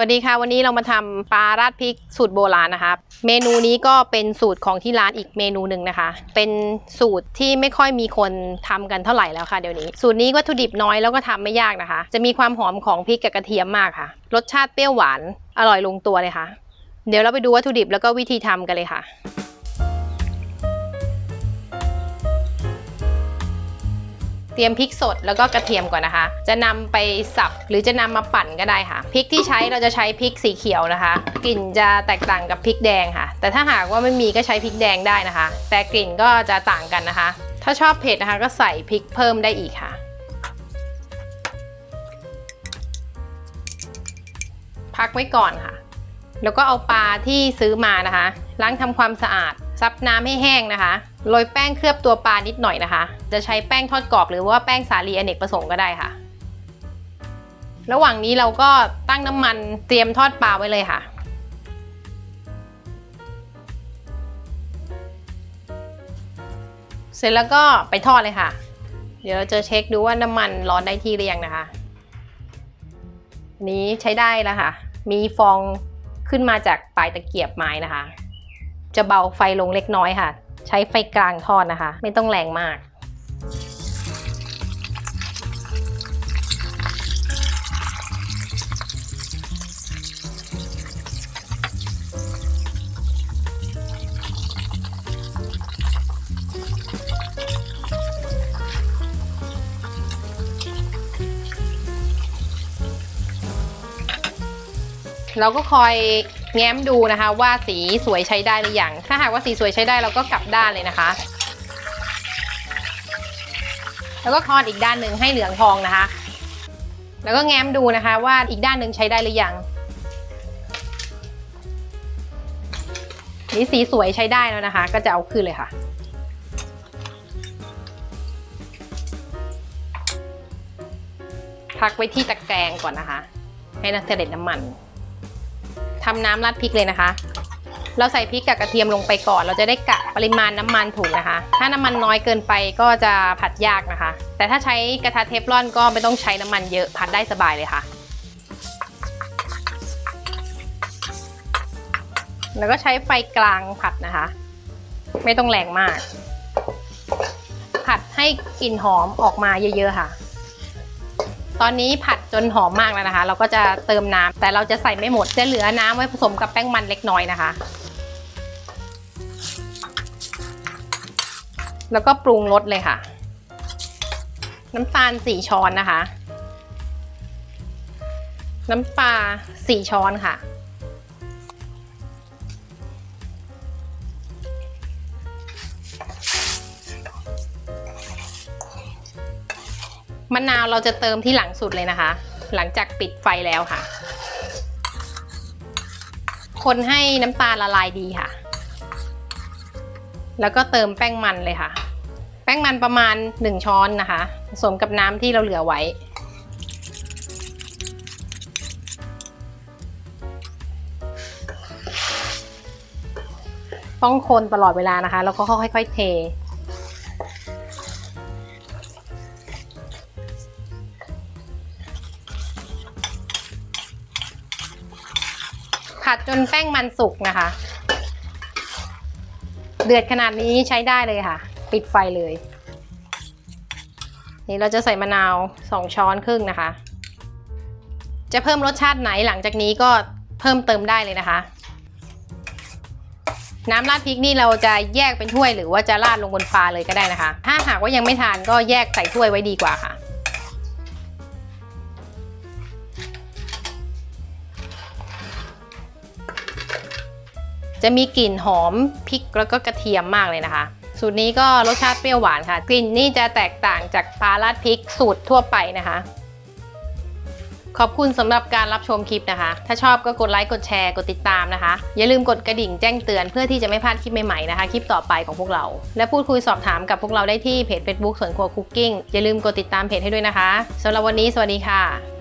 วัสดีค่ะ วันนี้เรามาทำปลาราดพริกสูตรโบราณนะคะเมนูนี้ก็เป็นสูตรของที่ร้านอีกเมนูหนึ่งนะคะ เป็นสูตรที่ไม่ค่อยมีคนทำกันเท่าไหร่แล้วค่ะเดี๋ยวนี้ สูตรนี้วัตถุดิบน้อยแล้วก็ทำไม่ยากนะคะ จะมีความหอมของพริกกับกระเทียมมากค่ะ รสชาติเปรี้ยวหวานอร่อยลงตัวเลยค่ะ เดี๋ยวเราไปดูวัตถุดิบแล้วก็วิธีทำกันเลยค่ะ เตรียมพริกสดแล้วก็กระเทียมก่อนนะคะ จะนำไปสับหรือจะนำมาปั่นก็ได้ค่ะพริกที่ใช้เราจะใช้พริกสีเขียวนะคะกลิ่นจะแตกต่างกับพริกแดงค่ะ แต่ถ้าหากว่าไม่มีก็ใช้พริกแดงได้นะคะ แต่กลิ่นก็จะต่างกันนะคะ ถ้าชอบเผ็ดนะคะ ก็ใส่พริกเพิ่มได้อีกค่ะพักไว้ก่อนค่ะ แล้วก็เอาปลาที่ซื้อมานะคะ ล้างทำความสะอาดซับน้ำให้แห้งนะคะ โรยแป้งเคลือบตัวปลานิดหน่อยนะคะ จะใช้แป้งทอดกรอบหรือว่าแป้งสาลีอเนกประสงค์ก็ได้ค่ะ ระหว่างนี้เราก็ตั้งน้ำมันเตรียมทอดปลาไว้เลยค่ะ เสร็จแล้วก็ไปทอดเลยค่ะ เดี๋ยวเราจะเช็คดูว่าน้ำมันร้อนได้ที่หรือยังนะคะ นี้ใช้ได้แล้วค่ะ มีฟองขึ้นมาจากปลายตะเกียบไม้นะคะ จะเบาไฟลงเล็กน้อยค่ะ ใช้ไฟกลางทอดนะคะ ไม่ต้องแรงมาก เราก็คอยแง้มดูนะคะว่าสีสวยใช้ได้หรือยัง ถ้าหากว่าสีสวยใช้ได้เราก็กลับด้านเลยนะคะ แล้วก็ทอดอีกด้านหนึ่งให้เหลืองทองนะคะ แล้วก็แง้มดูนะคะว่าอีกด้านหนึ่งใช้ได้หรือยังนี่สีสวยใช้ได้แล้วนะคะ ก็จะเอาขึ้นเลยค่ะ พักไว้ที่ตะแกรงก่อนนะคะ ให้น้ำเสด็จน้ำมัน ทำน้ำราดพริกเลยนะคะ เราใส่พริกกับกระเทียมลงไปก่อน เราจะได้กะปริมาณน้ำมันถูกนะคะ ถ้าน้ำมันน้อยเกินไปก็จะผัดยากนะคะ แต่ถ้าใช้กระทะเทฟลอนก็ไม่ต้องใช้น้ำมันเยอะผัดได้สบายเลยค่ะ แล้วก็ใช้ไฟกลางผัดนะคะ ไม่ต้องแรงมาก ผัดให้กลิ่นหอมออกมาเยอะๆค่ะ ตอนนี้ผัดจนหอมมากแล้วนะคะ เราก็จะเติมน้ำแต่เราจะใส่ไม่หมดจะเหลือน้ำไว้ผสมกับแป้งมันเล็กน้อยนะคะ แล้วก็ปรุงรสเลยค่ะ น้ำตาลสี่ช้อนนะคะ น้ำปลาสี่ช้อนค่ะ มะนาวเราจะเติมที่หลังสุดเลยนะคะ หลังจากปิดไฟแล้วค่ะ คนให้น้ำตาลละลายดีค่ะ แล้วก็เติมแป้งมันเลยค่ะ แป้งมันประมาณ 1 ช้อนนะคะ ผสมกับน้ำที่เราเหลือไว้ ต้องคนตลอดเวลานะคะ แล้วก็ค่อยๆเท ผัดจนแป้งมันสุกนะคะ เดือดขนาดนี้ใช้ได้เลยค่ะ ปิดไฟเลย นี่เราจะใส่มะนาวสองช้อนครึ่งนะคะ จะเพิ่มรสชาติไหนหลังจากนี้ก็เพิ่มเติมได้เลยนะคะ น้ำราดพริกนี่เราจะแยกเป็นถ้วยหรือว่าจะราดลงบนปลาเลยก็ได้นะคะ ถ้าหากว่ายังไม่ทานก็แยกใส่ถ้วยไว้ดีกว่าค่ะ จะมีกลิ่นหอมพริกแล้วก็กระเทียมมากเลยนะคะ สูตรนี้ก็รสชาติเปรี้ยวหวานค่ะ กลิ่นนี่จะแตกต่างจากปลาราดพริกสูตรทั่วไปนะคะ ขอบคุณสำหรับการรับชมคลิปนะคะ ถ้าชอบก็กดไลค์กดแชร์กดติดตามนะคะ อย่าลืมกดกระดิ่งแจ้งเตือนเพื่อที่จะไม่พลาดคลิปใหม่ๆนะคะ คลิปต่อไปของพวกเรา และพูดคุยสอบถามกับพวกเราได้ที่เพจ Facebook สวนครัวคุกกิ้งอย่าลืมกดติดตามเพจให้ด้วยนะคะสำหรับวันนี้สวัสดีค่ะ